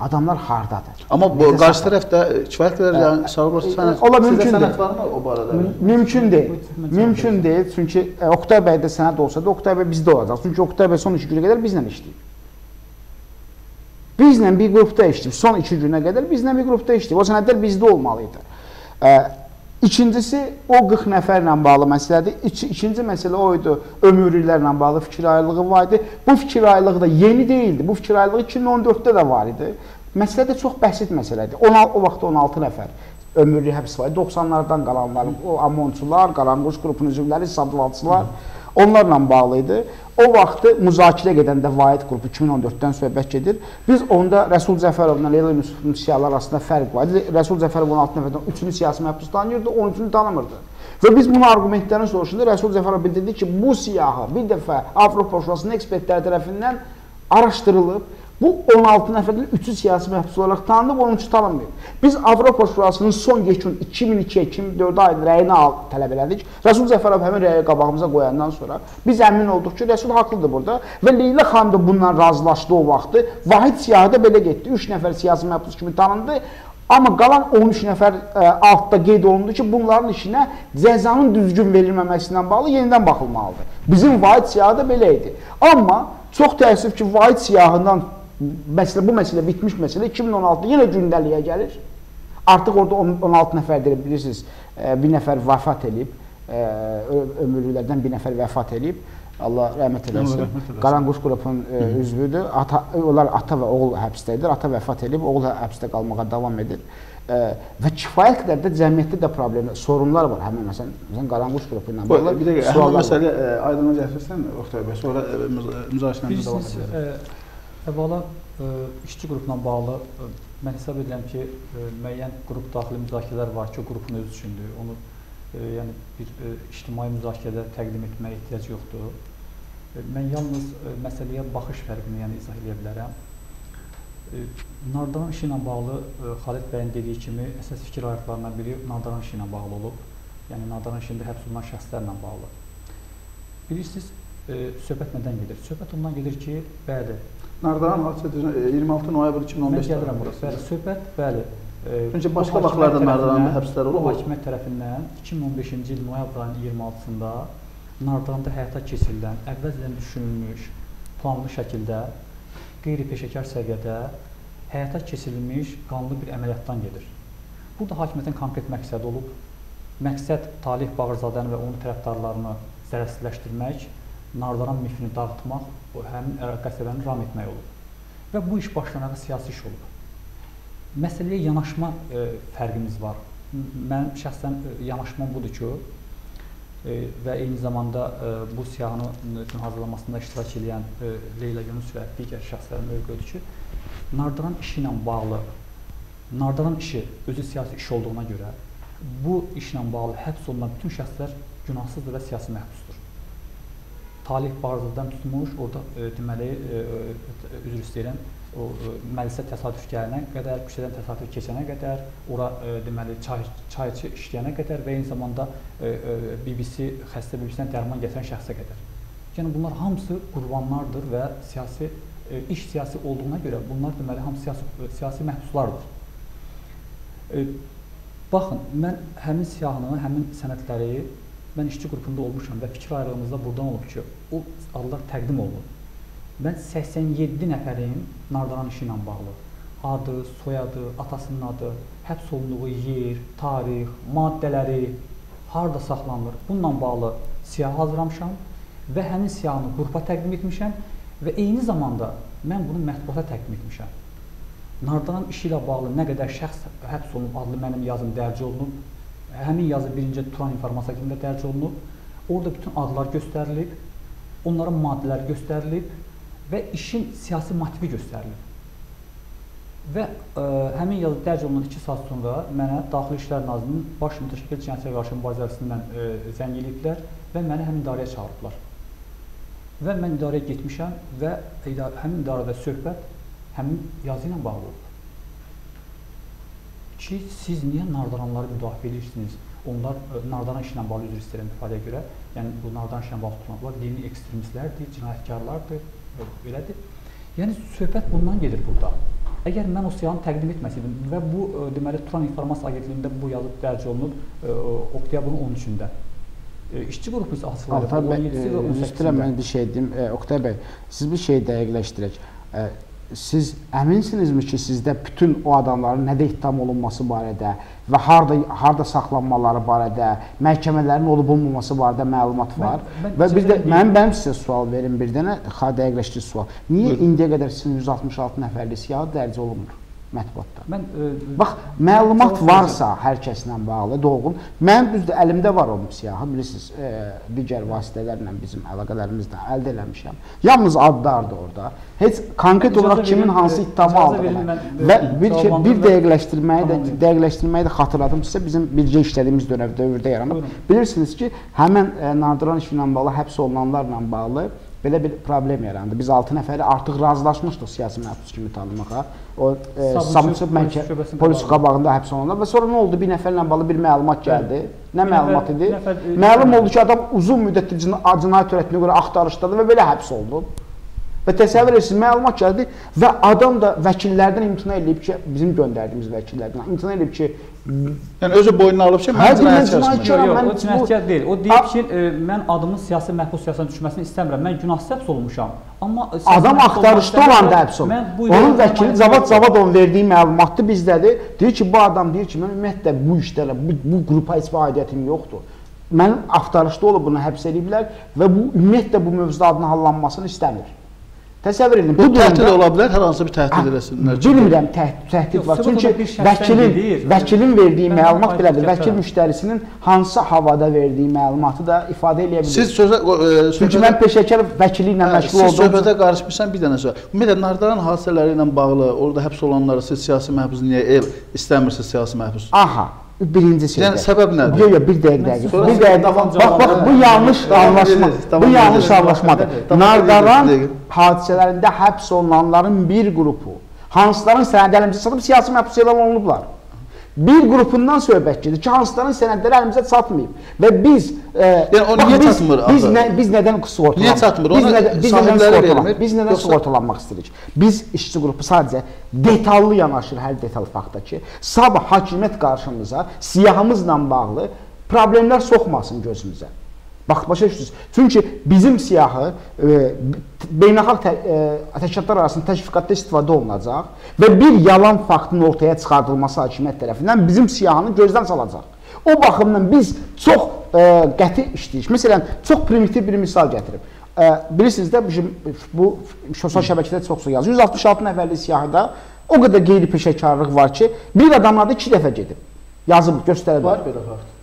Adamlar hardadır? Amma bu qarşı tərəfdə kifayət qədər yəni e, sənəd. ola Sizdə mümkündür. Sənəd varmı o barədə? Müm- Mümkün deyil. Mümkün deyil. Çünki e, Oktay bəydə sənəd olsa da Oktay bəy bizdə olacaq. Çünki Oktay bəy son 2 günə qədər bizlə işləyir. Bizlə bir qrupda işləyib. Son 2 günə qədər bizlə bir qrupda işləyib. O sənədlər bizdə olmalı idi. E, İkincisi o 40 nəfərlə bağlı məsələdir. İki, ikinci məsələ o idi. Ömürlüklərlə bağlı fikir ayrılığı var idi. Bu fikir ayrılığı da yeni deyildi. Bu fikir ayrılığı 2014-də də var idi. Məsələ də çox bəsit məsələdir. Ona, o vaxt 16 nəfər ömürlük həbs var. 90-lardan qalanlar, o amonçular, qaranquş qrupunun üzvləri, savdvalçılar onlarla bağlı idi. O vaxtı müzakirə gedəndə Vahid qrupu 2014-dən söhbət gedir. Biz onda Rəsul Cəfərovla Leyla Yusufun siyahılar arasında fərq var idi. Rəsul Cəfərov 16 nəfərdən 3-ünü siyasi məhbus tanıyırdı, 13-ünü tanımırdı. Və biz bunu argumentlərin soruşunda Rəsul Cəfərov bildirdi ki, bu siyahı bir dəfə Avropa Şurasının ekspertləri tərəfindən araşdırılıb. Bu 16 nəfərdən 3-ü siyasi məhbus olaraq tanınıb, 13-ü tanınmayıb. Biz Avropa Şurasının son yekun 2002-2004 ayında rəyini al, tələb elədik. Rəsul Cəfərov həmin rəyi qabağımıza qoyandan sonra biz əmin olduq ki, Rəsul haqlıdır burada və Leyla xanım da bundan razılaşdı o vaxtı. Vahid siyahıda belə getdi. 3 nəfər siyasi məhbus kimi tanındı. Amma qalan 13 nəfər ə, altda qeyd olundu ki, bunların işinə cəzanın düzgün verilməməsindən bağlı yenidən baxılmalıdır. Bizim Vahid siyahı da belə idi. Amma çox təəssüf ki, Vahid siyahından məsələ bu məsələ bitmiş məsələ 2016 yenə gündəliyə gəlir. Artıq orada 16 nəfərdir bilirsiniz. ə, Bir nəfər vəfat eləyib. ə, ö- Ömürlüklərdən bir nəfər vəfat eləyib. Allah rəhmət eləsin. Qaranquş qrupunun ə, üzvüdür. Ata onlar ata və oğul həbsdə edir. Ata vəfat eləyib, oğul hə- həbsdə qalmağa davam edir. ə, və kifayət qədər də cəmiyyətdə də problem, sorunlar var. Həmin məsələn, məsələn qaranquş qrupu ilə bağlı Bir dəqiqə, həmin məsələ ə, aydınlıq gətirsən Oqtay bəy, sonra ə, müz- müzakirəmizi davam ə, əvvəla ə, işçi qrupla bağlı ə, mən hesab edirəm ki, ə, müəyyən qrup daxili müzakirələr var ki, qrupun öz üçündür. Onu yəni bir ictimai müzakirədə təqdim etməyə ehtiyac yoxdur. Mən yalnız məsələyə baxış fərqini yəni izah edə bilərəm. Nardaran işi ilə bağlı Xalid bəyin dediyi kimi əsas fikir ayrılıqlarından biri Nardaran işi ilə bağlı olub. Yəni Nardaran işində həbs olunan şəxslərlə bağlı. Bilirsiniz, söhbət nədən gedir? Söhbət ondan gedir ki, bəli, Nardaran hadisəsi ə, 26 noyabr mən 2015 gəlirəm bura. Bəli, söhbət, bəli. Çünki bu başqa vaxtlarda Nardaranda həbslər olub. hakimiyyət tərəfindən 2015-ci il noyabr ayının 26-sında Nardaranda həyata keçirilən, əvvəlcədən düşünülmüş, planlı şəkildə, qeyri-peşəkar səviyyədə həyata keçirilmiş qanlı bir əməliyyatdan gedir. Burada hakimiyyətin konkret məqsədi olub. Məqsəd Talih Bağırzadəni və onun tərəfdarlarını zərərsizləşdirmək, Nardaran mifini dağıtmaq, o həmin qəsəbəni ram etmək olub. Və bu iş başlanağı siyasi iş olub. Məsələyə yanaşma ə, fərqimiz var. Mənim şəxsən ə, yanaşmam budur ki, ə, və eyni zamanda ə, bu siyahının üçün hazırlanmasında iştirak edən ə, Leyla Yunus və digər şəxslərin mövqeyidir ki, Nardaran işi ilə bağlı Nardaran işi özü siyasi iş olduğuna görə bu işlə bağlı həbs olunan bütün şəxslər günahsızdır və siyasi məhbusdur. Talih Barzadan tutmuş, orada e, deməli e, e, üzr istəyirəm, o e, məclisə təsadüf gələnə qədər, küçədən təsadüf keçənə qədər, ora e, deməli çay çayçı işləyənə qədər və eyni zamanda e, e, BBC xəstə BBC-dən dərman gətirən şəxsə qədər. Yəni bunlar hamısı qurbanlardır və siyasi e, iş siyasi olduğuna görə bunlar deməli hamısı siyasi e, siyasi məhbuslardır. E, baxın, mən həmin siyahını, həmin sənədləri mən işçi qrupunda olmuşam və fikir ayrılığımızda buradan olub ki, o adlar təqdim olunub. Mən 87 nəfərin Nardaran işi ilə bağlı adı, soyadı, atasının adı, həbs olunduğu yer, tarix, maddələri, harda saxlanılır, bununla bağlı siyahı hazırlamışam və həmin siyahını qrupa təqdim etmişəm və eyni zamanda mən bunu mətbuata təqdim etmişəm. Nardaran işi ilə bağlı nə qədər şəxs həbs olunub adlı mənim yazım dərc olunub. Həmin yazı birinci Turan informasiya agentində dərc olunub. Orada bütün adlar göstərilib, onların maddələri göstərilib və işin siyasi motivi göstərilib. Və ə, həmin yazı dərc olunan 2 saat sonra mənə Daxili İşlər Nazirinin baş mütəşəkkil cinayətə qarşı mübarizəsindən ə, zəng ediblər və məni həmin idarəyə çağırıblar. Və mən idarəyə getmişəm və ida- həmin idarədə söhbət həmin yazı ilə bağlı olub. Ki siz niyə nardaranları müdafiə edirsiniz? Onlar ə, nardaran işi ilə bağlı üzr istəyirəm ifadəyə görə. Yəni bu nardaran işi ilə bağlı tutulanlar dini ekstremistlərdir, cinayətkarlardır, ə, belədir. Yəni söhbət bundan gedir burada. Əgər mən o siyahını təqdim etməsəydim və bu ə, deməli Turan İnformasiya Agentliyində bu yazı dərc olunub oktyabrın 13-də. Ə, İşçi qrupu isə açıqlanıb Altar bəy, 17-si və e, üzr istəyirəm 18-də. mən bir şey deyim. E, Oktay bəy, siz bir şey dəqiqləşdirək. Siz əminsinizmi ki, sizdə bütün o adamların nədə ittiham olunması barədə və harda harda saxlanmaları barədə, məhkəmələrin olub-olmaması barədə məlumat var? mən və bir də mənim mənim sizə sual verin bir dənə, dəqiqləşdirici sual. Niyə Buyurun. indiyə qədər sizin 166 nəfərlik siyahı dərc olunmur mətbuatda? Mən ə, Bax, məlumat varsa hər kəslə bağlı dolğun. Mənim düzdür əlimdə var o siyahı, bilirsiniz, e, digər vasitələrlə bizim əlaqələrimizlə əldə eləmişəm. Yalnız adlardır orada. Heç konkret olaraq kimin hansı e, ittihamı mən, e, və bir şey, bir dəqiqləşdirməyi də dəqiqləşdirməyi də xatırladım sizə bizim bircə işlədiyimiz dövrdə dövrdə yaranıb. Bilirsiniz ki, həmin e, Nardıran işi ilə bağlı həbs olunanlarla bağlı belə bir problem yarandı. Biz 6 nəfəri artıq razılaşmışdıq siyasi məhbus kimi tanımağa. O e, Sabunçu məhkəmə polis qabağında. həbs olunanlar və sonra nə oldu? Bir nəfərlə bağlı bir məlumat gəldi. Nə Bir məlumat nəfər- idi? nəfər, Məlum oldu ki, adam uzun müddətli cina- cinayət törətdiyinə görə axtarışdadır və belə həbs oldu. Və təsəvvür edirsiniz, məlumat gəldi və adam da vəkillərdən imtina edib ki, bizim göndərdiyimiz vəkillərdən imtina edib ki, Yəni özü boynuna alıb ki, Hə, mən cinayət Yox, o bu- cinayətkar deyil. O deyib ki, e, mən adımın siyasi məhbus siyasətə düşməsini istəmirəm. Mən günahsız həbs olmuşam. Amma e, Adam axtarışda olanda həbs bu Onun vəkili Cavad yoxdur. Zavadovun verdiyi məlumatda bizdədir. Deyir ki, bu adam deyir ki, mən ümumiyyətlə bu işlərə, bu, bu qrupa heç bir aidiyyətim yoxdur. Mənim axtarışda olub bunu həbs ediblər və bu ümumiyyətlə bu mövzuda adının hallanmasını istəmir. Təsəvvür edin, Bu təhdid ola bilər, hər hansı bir təhdid eləsinlər. ki, Bilmirəm təhdid, var. Çünki vəkilin gedir. vəkilin verdiyi məlumat belədir. Vəkil müştərisinin hansı havada verdiyi məlumatı da ifadə edə bilir. Siz sözə e, Çünki mən peşəkar vəkili ilə Hə, məşğul siz olduğum söhbətə qarışmısan bir dənə söz. Ümumiyyətlə Nardaran hadisələri ilə bağlı orada həbs olanları siz siyasi məhbus niyə el istəmirsiniz siyasi məhbus? Aha, birinci söz. Yəni səbəb nədir? Yox, yox, bir dəqiqə, dəqiqə. Bir dəqiqə. davam Bax, bax, bu yanlış anlaşma. Bu yanlış anlaşmadır. Nardaran hadisələrində həbs olunanların bir qrupu, hansıların sənədləri əlimizə çatıb siyasi məhbus elan olunublar. Bir qrupundan söhbət gedir ki, hansıların sənədləri əlimizə çatmayıb və biz e, Yəni o bax, niyə biz, çatmır Biz axı? nə biz nədən sığortalanmaq? Niyə çatmır? Biz Ona nədən biz nədən sığortalanmaq? Biz nədən yoxsa- sığortalanmaq istəyirik? Biz işçi qrupu sadəcə detallı yanaşır hər detal faktda ki, sabah hakimiyyət qarşımıza siyahımızla bağlı problemlər soxmasın gözümüzə. Bax, başa düşürsünüz. Çünki bizim siyahı e, beynəlxalq tə, e, təşkilatlar arasında təşviqatda istifadə olunacaq və bir yalan faktın ortaya çıxardılması hakimiyyət tərəfindən bizim siyahını gözdən salacaq. O baxımdan biz çox e, qəti işləyirik. Məsələn, çox primitiv bir misal gətirib. E, bilirsiniz də bu, bu sosial şəbəkədə çox-çox yazır. 166 nəfərlik siyahıda o qədər qeyri-peşəkarlıq var ki, bir adam adı 2 dəfə gedib. Yazıb göstərib. Var belə fakt.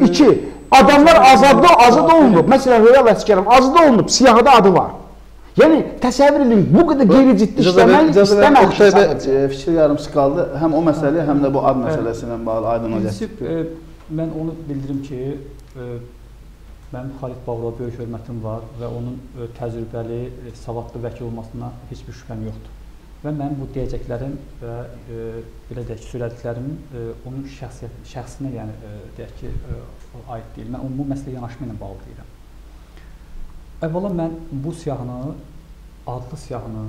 İki, adamlar azadda azad olunub. Məsələn, Royal Əsgərim azad olunub, siyahıda adı var. Yəni təsəvvür edin, bu qədər qeyri-ciddi işləmək istəmədik Oktay bəy sadəcə. e, fikir yarımçı qaldı. Həm o məsələ, həm də bu ad məsələsi ilə bağlı Birincisi, gətirin. e, mən onu bildirim ki, e, mənim Xalid Bağırova böyük hörmətim var və onun təcrübəli, savadlı vəkil olmasına heç bir şübhəm yoxdur. Və mənim bu deyəcəklərim və e, belə deyək ki, söylədiklərimin e, onun şəxsiyyət şəxsinə, yəni e, deyək ki, e, aid deyil. Mən onun bu məsələyə yanaşma ilə bağlı deyirəm. Əvvəla mən bu siyahını, adlı siyahını,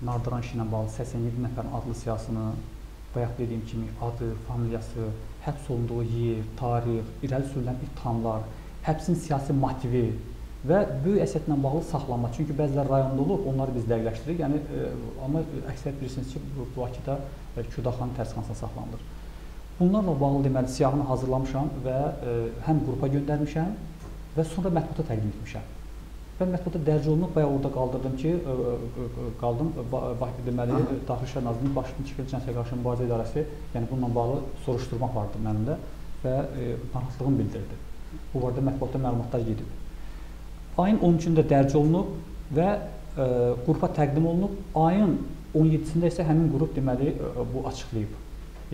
Nardıran işi ilə bağlı 87 nəfərin adlı siyahısını, bayaq dediyim kimi adı, familiyası, həbs olunduğu yer, tarix, irəli sürülən ittihamlar, həbsin siyasi motivi və böyük əsəblə bağlı saxlanma. Çünki bəzilər rayonda olub, onları biz dəqiqləşdiririk. Yəni e, amma əksər bilirsiniz ki, Bakıda e, Küdaxanın tərsanasında saxlanılır. Bunlarla bağlı deməli siyahını hazırlamışam və e, həm qrupa göndərmişəm və sonra mətbuata təqdim etmişəm. Və mətbuata dərc olunub, bayaq orada qaldırdım ki, ə, ə, ə, qaldım ba, ba, deməli Daxili İşlər Nazirliyinin Başçı Çıxıl Cinayətə qarşı mübarizə idarəsi, yəni bununla bağlı soruşturma apardı mənimlə və narahatlığını bildirdi. Bu barədə mətbuatda məlumatlar gedib. Ayın 13-də dərc olunub və ə, qrupa təqdim olunub. Ayın 17-sində isə həmin qrup deməli ə, bu açıqlayıb.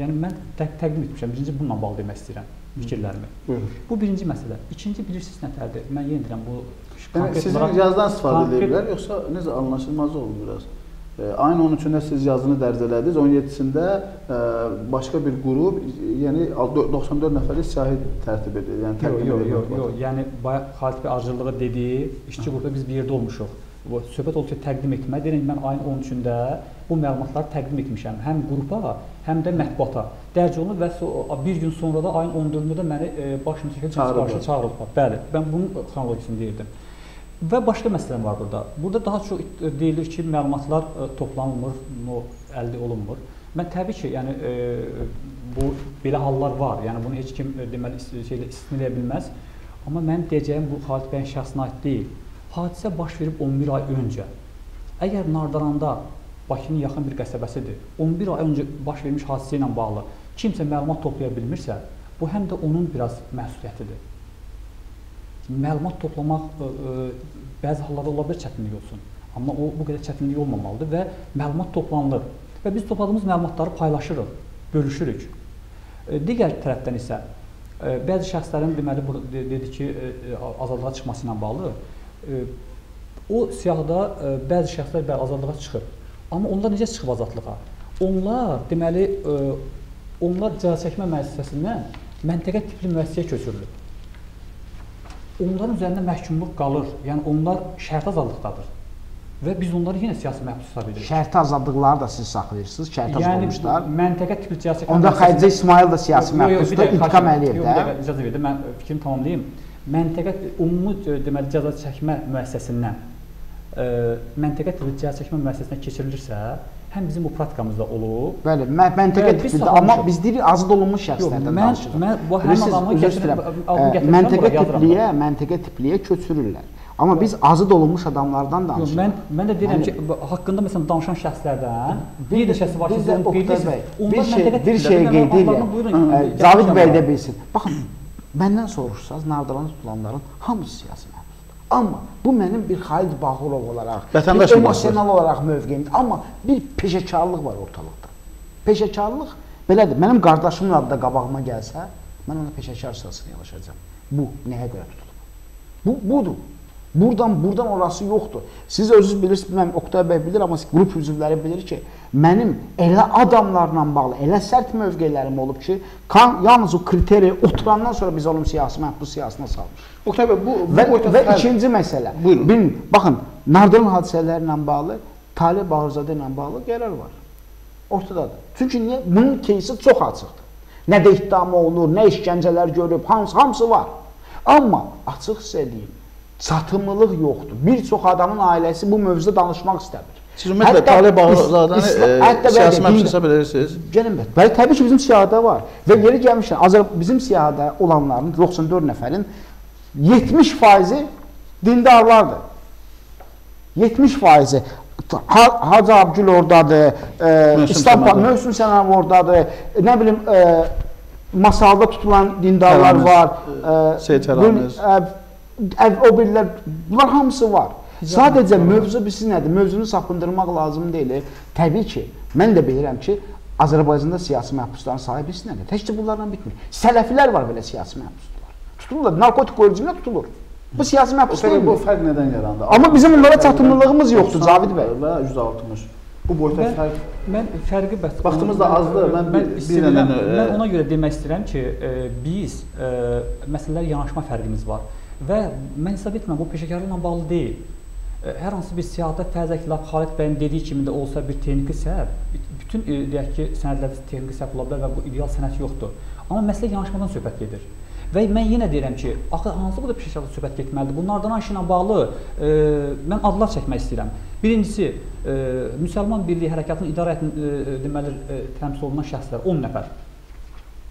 Yəni mən tə təqdim etmişəm. Birinci bununla bağlı demək istəyirəm fikirlərimi. Buyurun. Bu birinci məsələ. İkinci bilirsiniz nətərdir? Mən yenə deyirəm bu Yəni sizin yazdan istifadə edirlər, yoxsa necə anlaşılmaz oldu biraz? Ayın 13-də siz yazını dərc elədiniz, 17-sində e, başqa bir qrup, yəni 94 nəfərlik siyahı tərtib edir, yəni təqdim yox, yox, yox. Yəni bayaq Xalid bəy arıcılığı dediyi işçi qrupu biz bir yerdə olmuşuq. Bu söhbət oldu ki, təqdim etmə. Deyirəm mən ayın 13-də bu məlumatları təqdim etmişəm həm qrupa, həm də mətbuata. Dərc olunub və bir gün sonra da ayın 14-də də məni e, baş qarşı çağırıblar. Bəli, mən bunun xronologiyasını deyirdim. Və başqa məsələm var burada. Burada daha çox e, deyilir ki, məlumatlar e, toplanılmır, əldə olunmur. Mən təbii ki, yəni e, bu belə hallar var. Yəni bunu heç kim e, deməli şeylə istisna edə bilməz. Amma mənim deyəcəyim bu Xalid bəyin şəxsinə aid deyil. Hadisə baş verib 11 ay öncə. Əgər Nardaranda Bakının yaxın bir qəsəbəsidir. 11 ay öncə baş vermiş hadisə ilə bağlı kimsə məlumat toplaya bilmirsə, bu həm də onun biraz məsuliyyətidir. Məlumat toplamaq ə, ə, bəzi hallarda ola bilər çətinlik olsun. Amma o bu qədər çətinlik olmamalıdır və məlumat toplanılır. Və biz topladığımız məlumatları paylaşırıq, bölüşürük. E, Digər tərəfdən isə e, bəzi şəxslərin deməli dedi ki, e, e, azadlığa çıxması ilə bağlı e, o siyahıda e, bəzi şəxslər bəli azadlığa çıxıb. Amma onlar necə çıxıb azadlığa? Onlar deməli e, onlar cəza çəkmə müəssisəsindən məntəqə tipli müəssisəyə köçürülüb. Onların üzərində məhkumluq qalır. Yəni onlar şərt azadlıqdadır. Və biz onları yenə siyasi məhbus hesab edirik. Şərti azadlıqları da siz saxlayırsınız, azad Yəni olmuşlar. bu məntəqə tipli çəkmə Onda Xədicə İsmail da siyasi Yox, yox, məhbusdur, İntiqam. Əliyev Yox, də. dəqiqə, icazə verin, mən fikrimi tamamlayım. Məntəqə ümumi e, deməli cəza çəkmə müəssisəsindən e, məntəqə tipli cəza çəkmə müəssisəsinə keçirilirsə, həm bizim bu praktikamızda olub. Bəli, mən tipli, saxlamışıq. amma biz deyirik azad olunmuş şəxslərdən danışırıq. mən bu həm adamı üzr gətirəm, istəyirəm, adamı ə, gətirmişəm, məntəqə bura yazıram. tipliyə, məntəqə tipliyə köçürürlər. Amma biz azad olunmuş adamlardan danışırıq. mən mən də deyirəm Yəni- ki, haqqında məsələn danışan şəxslərdən Bir neçəsi var ki, bir siz də onu Oktay bilirsiniz. Onlar bir şey- məntəqə bir şey qeyd Ə, gəlin Cavid bəy də bilsin. Baxın, məndən soruşsaz, Nardaran tutulanların hamısı siyasi. Amma bu mənim bir Xalid Bağırov olaraq, Vətəndaş bir emosional olaraq mövqeyimdir. Amma bir peşəkarlıq var ortalıqda. Peşəkarlıq belədir. Mənim qardaşımın adı da qabağıma gəlsə, mən ona peşəkar sırasını yanaşacağam. Bu nəyə görə tutulub? Bu budur. Buradan, buradan orası yoxdur. Siz özünüz bilirsiniz, bilməm, Oktay bəy bilir, amma qrup üzvləri bilir ki, mənim elə adamlarla bağlı, elə sərt mövqelərim olub ki, kan, yalnız o kriteri oturandan sonra biz onun siyasi məhbus siyasına salmış. Oktay bəy, bu, bu və, boyda... Və hər... ikinci məsələ, Buyurun. bilin, baxın, Nardan hadisələrlə bağlı, Talib Bağırzadə ilə bağlı qərar var. Ortadadır. Çünki niyə? Bunun keysi çox açıqdır. Nə də iddiamı olur, nə işgəncələr görüb, hansı, hamısı var. Amma açıq hiss edeyim, çatımlılıq yoxdur. Bir çox adamın ailəsi bu mövzuda danışmaq istəmir. Siz ümumiyyətlə Talib isla- e, siyasi din- hesab edirsiniz? Gəlin bəy. Bəli, təbii ki, bizim siyahıda var. Və yeri gəlmişkən, Azər bizim siyahıda olanların 94 nəfərin 70%-i dindarlardır. 70%-i Ha- Hacı Abgül ordadır, e, İslam. Möhsün Səməd ordadır. e, Nə bilim, e, masalda tutulan dindarlar Fəramiz, var. e, Seyid Fəramiz. e, o birlər, bunlar hamısı var. Sadəcə mövzu bilsin nədir? Mövzunu sapındırmaq lazım deyil. Təbii ki, mən də bilirəm ki, Azərbaycanda siyasi məhbusların sayı bilsin nədir? Təkcə bunlarla bitmir. Sələfilər var belə siyasi məhbuslar. Tutulurlar, narkotik oyuncular tutulur. Bu siyasi məhbus Oktay bəy, bu fərq nədən yarandı? Amma bizim onlara çatımlılığımız yoxdur, Cavid bəy. Və 160. Bu boyda Mən, fərq mən fərqi bəs Vaxtımız da azdır, mən bir- bir dənə, e, mən ona görə demək istəyirəm ki, e, biz e, məsələlər yanaşma fərqimiz var və mən hesab etmirəm bu peşəkarlıqla bağlı deyil. E, Hər hansı bir siyahıda fərzə ki, lap Xalid bəyin dediyi kimi də olsa bir texniki səhv, bütün e, deyək ki, sənədlərdə texniki səhv ola bilər və bu ideal sənəd yoxdur. Amma məsələ yanaşmadan söhbət gedir. Və mən yenə deyirəm ki, axı hansı burada peşəkarlıq söhbət getməlidir? Bunlardan işi ilə bağlı e, mən adlar çəkmək istəyirəm. Birincisi, e, Müsəlman Birliyi Hərəkatının idarə etən e, deməli e, təmsil olunan şəxslər 10 nəfər.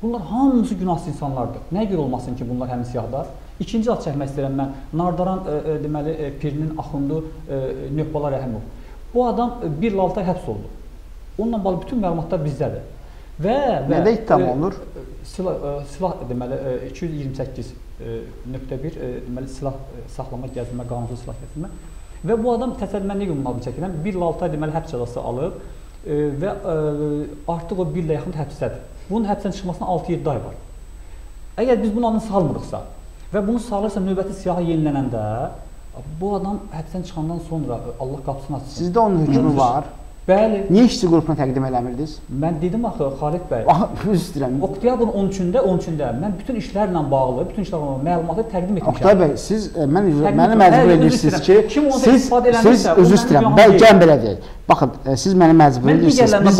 Bunlar hamısı günahsız insanlardır. Nəyə görə olmasın ki, bunlar həmin siyahıda? İkinci ad çəkmək istəyirəm mən. Nardaran e, e, deməli e, pirinin axundu Nöqbala Rəhimov. Bu adam bir ay həbs oldu. Onunla bağlı bütün məlumatlar bizdədir. Və, və Nədə ittiham olunur? Silah, silah deməli e, 228 e, nöqtə 1 e, deməli silah saxlama, gəzmə, qanunsuz silah gəzmə. Və bu adam təsəvvür mən nə gün bunu çəkirəm? 1 il 6 ay deməli həbs cəzası alıb və artıq o 1 ilə yaxın həbsdədir. Bunun həbsdən çıxmasına 6-7 ay var. Əgər biz bunu adını salmırıqsa və bunu salırsa növbəti siyahı yenilənəndə bu adam həbsdən çıxandan sonra e, Allah qapısını açsın. Sizdə onun hökmü var. Bəli. Niyə işçi qrupuna təqdim eləmirdiniz? Mən dedim axı Xalid bəy. Bax, üzr istəyirəm. Oktyabrın 13-də, 13-də mən bütün işlərlə bağlı, bütün işlərlə bağlı məlumatı təqdim etmişəm. Oktay bəy, siz e, mən məni məcbur edirsiniz ki, siz siz üzr istəyirəm. deyil. gəlin belə deyək. Baxın, e, siz məni məcbur edirsiniz. Biz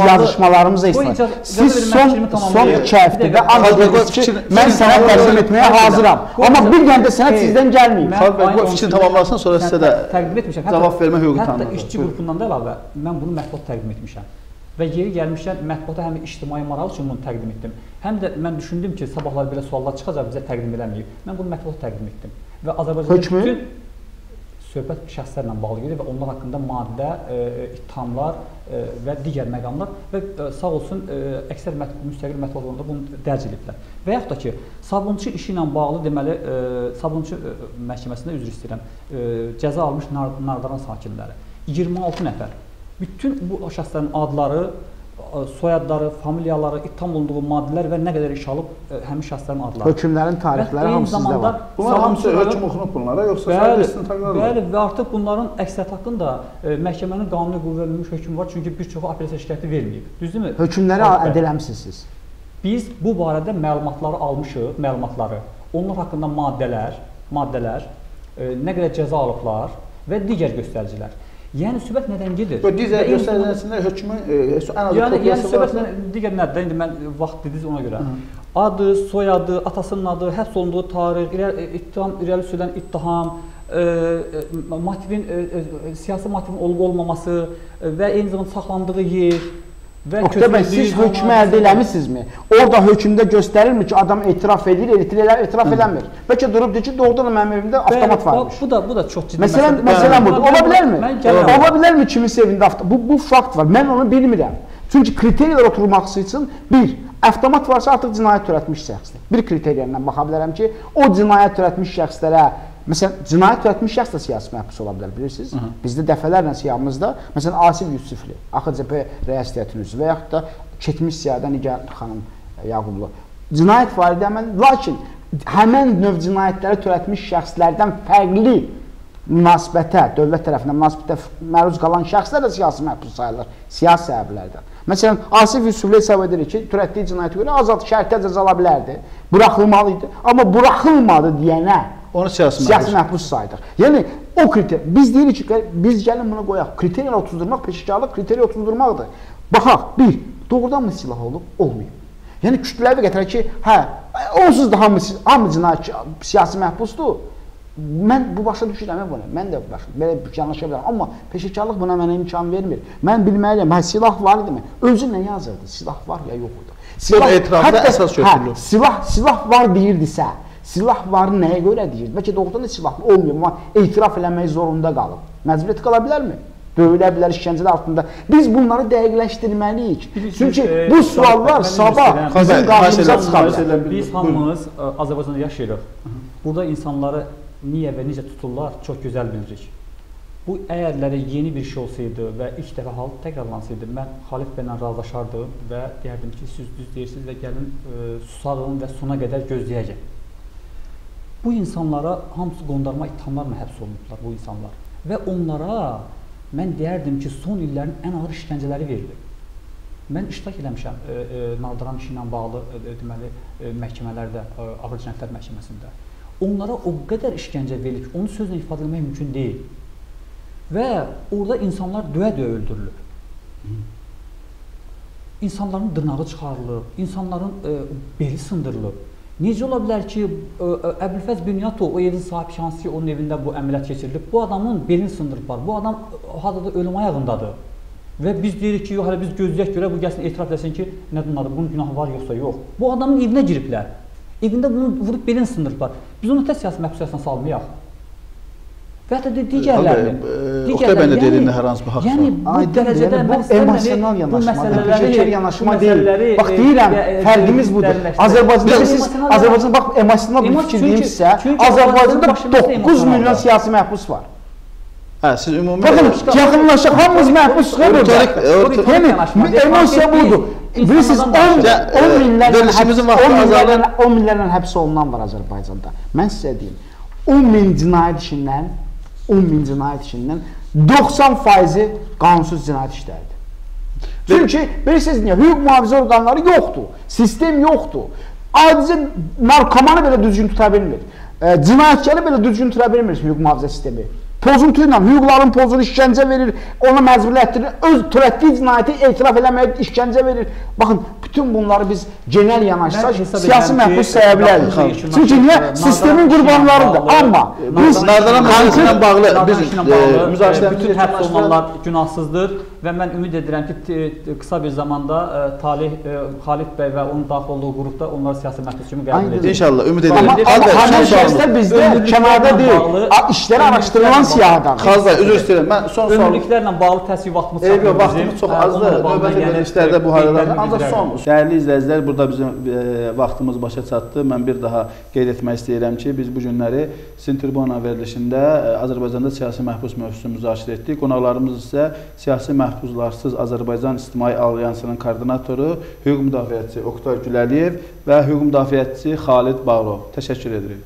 istifadə. icazə- Siz son son tamamlayım. 2 həftədə edirsiniz ki, mən tamamlayın. təqdim etməyə hazıram. Amma bir dənə də sənət Hey, sizdən gəlməyib. Xalq bəy, bu fikrini 13-də tamamlasın, sonra sizə də təqdim etmişəm. cavab vermə hüququ Hətta tanınır. işçi Buyurun. qrupundan da əlavə mən bunu mətbuat təqdim etmişəm. Və yeri gəlmişkən mətbuata həm ictimai maraq üçün bunu təqdim etdim. Həm də mən düşündüm ki, sabahlar belə suallar çıxacaq, bizə təqdim eləməyib. Mən bunu mətbuata təqdim etdim. Və Azərbaycanda Hökmü? bütün söhbət şəxslərlə bağlı gedir və onlar haqqında maddə, e, ittihamlar e, və digər məqamlar və e, sağ olsun e, əksər mət müstəqil mətbuatlarında bunu dərc ediblər. Və yaxud da ki, sabunçu işi ilə bağlı deməli e, sabunçu e, məhkəməsində üzr istəyirəm, e, cəza almış Nar Nardaran sakinləri 26 nəfər. Bütün bu şəxslərin adları, e, soyadları, familiyaları, ittiham olunduğu maddələr və nə qədər iş alıb e, həmin şəxslərin adları. Hökmlərin tarixləri hamısı sizdə var. Bunlar hamısı hökm oxunub bunlara, yoxsa Bəli, sadəcə istintaqlar bəli və artıq bunların əksəriyyət haqqında e, məhkəmənin qanuni qüvvə verilmiş hökmü var, çünki bir çoxu apellyasiya şikayəti verməyib. Düzdürmü? Hökmləri əldə eləmisiniz siz. Biz bu barədə məlumatları almışıq, məlumatları. Onlar haqqında maddələr, maddələr, e, nə qədər cəza alıblar və digər göstəricilər. Yəni söhbət nədən gedir? Bu digər göstəricəsində hökmün e, ən azı Yəni, yəni söhbət digər nədir? İndi mən vaxt dediniz ona görə. Adı, soyadı, atasının adı, həbs olunduğu tarix, irəli, e, ittiham, irəli sürülən ittiham, e, e, motivin e, e, siyasi motivin olub olmaması e, və eyni zamanda saxlandığı yer, və Oktay bəy, siz hökmü əldə eləmisinizmi? Orada hökmdə göstərilmir ki, adam etiraf edir, etiraf, etiraf eləmir. Bəlkə durub deyir ki, doğrudan da mənim evimdə avtomat varmış. Bu da bu da çox ciddi məsələdir. məsələn budur. Ola bilərmi? Ola bilərmi kiminsə evində avto bu bu fakt var. Mən onu bilmirəm. Çünki kriteriyalar oturması üçün bir avtomat varsa artıq cinayət törətmiş şəxsdir. Bir kriteriyandan baxa bilərəm ki, o cinayət törətmiş şəxslərə Məsələn, cinayət törətmiş şəxs da siyasi məhbus ola bilər, bilirsiniz? Hı -hı. Bizdə dəfələrlə siyahımızda, məsələn, Asif Yusifli, AXCP rəissiyyətinin üzvü və yaxud da keçmiş siyahıda Nigar xanım Yaqublu. Cinayət var idi, həmən, lakin həmən növ cinayətləri törətmiş şəxslərdən fərqli münasibətə, dövlət tərəfindən münasibətə məruz qalan şəxslər də siyasi məhbus sayılır, siyasi səbəblərdən. Məsələn, Asif Yusuflu hesab edir ki, törətdiyi cinayətə görə azad şərtə cəza ala bilərdi, buraxılmalı idi. Amma buraxılmadı deyənə Onu siyasi siyasi məhbus. məhbus sayılır. Yəni o kriter biz deyirik ki, biz gəlin bunu qoyaq. Kriteriya otuzdurmaq peşəkarlıq kriteriya otuzdurmaqdır. Baxaq, bir, doğrudanmı silah olub, olmayıb. Yəni kütləvi gətirək ki, hə, onsuz da hamı hamı cinayətçi siyasi məhbusdur. Mən bu başa düşürəm bunu. Mən də başa belə yanaşa bilərəm. Amma peşəkarlıq buna mənə imkan vermir. Mən bilməliyəm, hə silah var idimi? Özü nə yazırdı? Silah var ya yox idi. Silah etirafda əsas götürülür. Hə, silah silah var deyirdisə, silah var nəyə görə deyir? Bəlkə doğrudan da silah olmuyor, amma etiraf eləmək zorunda qalıb. Məcburiyyət qala bilərmi? Döyülə bilər işgəncələr altında. Biz bunları dəqiqləşdirməliyik. Çünki e, bu suallar sabah bizim qarşımıza çıxa bilər. Biz hamımız ə, Azərbaycanda yaşayırıq. Burada insanları niyə və necə tuturlar çox gözəl bilirik. Bu əgərləri yeni bir şey olsaydı və ilk dəfə hal təkrarlansaydı, mən Xalif bəylə razılaşardım və deyərdim ki, siz düz deyirsiniz və gəlin ə, susarın və sona qədər gözləyəcək. Bu insanlara hamısı qondarma ittihamlarla həbs olunublar bu insanlar və onlara mən deyərdim ki, son illərin ən ağır işgəncələri verilib. Mən iştirak eləmişəm e, e, Naldıran işi ilə bağlı e, deməli e, məhkəmələrdə, e, Ağır Cinayətlər Məhkəməsində. Onlara o qədər işgəncə verilib ki, onu sözlə ifadə etmək mümkün deyil. Və orada insanlar döyə-döyə öldürülür. İnsanların dırnağı çıxarılıb, insanların e, beli sındırılıb. Necə ola bilər ki, e, e, Əbülfəz Bünyatov o evin sahibi hansı onun evində bu əməliyyat keçirilib. Bu adamın belini sındırıblar. Bu adam e, hazırda ölüm ayağındadır. Və biz deyirik ki, yox, hələ biz gözləyək görə bu gəlsin etiraf etsin ki, nə bunlar, bunun günahı var yoxsa yox. Bu adamın evinə giriblər. Evində bunu vurub belini sındırıblar. Biz onu tək siyasi məhbusiyasına salmayaq. Və hətta digərlərini. Abi, e, Oktay bəy də dediyində hər hansı bir haqq Yəni var. bu Aydındır, dərəcədə yəni bu emosional bu yanaşmadır, məsələləri- peşəkar bu yanaşma deyil. Bax e, deyirəm, e, fərqimiz budur. Azərbaycanda siz Azərbaycan bax emosional bir fikir deyimsə, Azərbaycanda Azərbaycanın başımızda 9 emosional milyon siyasi məhbus var. Hə, siz ümumi Baxın, yaxınlaşaq, hamımız. Retorik- retorik Yəni emosiya budur. Bilirsiniz, 10 insanlardan 10 danışır. minlərlə Verilişimizin həbs- vaxtı 10 minlərlə azalır. 10 minlərlə həbs olunan var Azərbaycanda. Mən sizə deyim. 10 min cinayət işindən 10 min cinayət işindən 90 faizi qanunsuz cinayət işləridir. Çünki bilirsiniz niyə? Hüquq mühafizə orqanları yoxdur. Sistem yoxdur. Adicə narkomanı belə düzgün tuta bilmir. E, cinayətkarı belə düzgün tuta bilmir hüquq mühafizə sistemi. Pozuntu ilə hüquqların pozulur, işgəncə verir, ona məcburiyyətdir, öz törətdiyi cinayəti etiraf eləməyə işgəncə verir. Baxın, bütün bunları biz genel yanaşsaq, siyasi məhbus saya bilərik. Çünki niyə? Sistemin qurbanlarıdır. Amma biz ilə bağlı biz e, müzakirəmizi bütün həbs olunanlar günahsızdır və mən ümid edirəm ki, qısa bir zamanda e, Talih e, Xalid bəy və onun daxil olduğu qrupda onları siyasi məhbus kimi qəbul edəcək. İnşallah ümid edirəm. Amma- həmin şəxslər bizdə kənarda deyil. İşləri araşdırılan Siyahıdan. Xalq bəy, üzr istəyirəm. Mən son sualım. Ömürlüklərlə bağlı Eyb yox, çatmır vaxtımız çox Hə, azdır. Növbəti verilişlərdə bu haylalar. Ancaq son. Dəyərli izləyicilər, burada bizim e, vaxtımız başa çatdı. Mən bir daha qeyd etmək istəyirəm ki, biz bu günləri Sin Tribuna verilişində e, Azərbaycanda siyasi məhbus mövzusunu müzakirə etdik. Qonaqlarımız isə siyasi məhbuslarsız Azərbaycan İctimai Alyansının koordinatoru, hüquq müdafiəçisi Oktay Güləliyev və hüquq müdafiəçisi Xalid Bağırov. Təşəkkür edirik.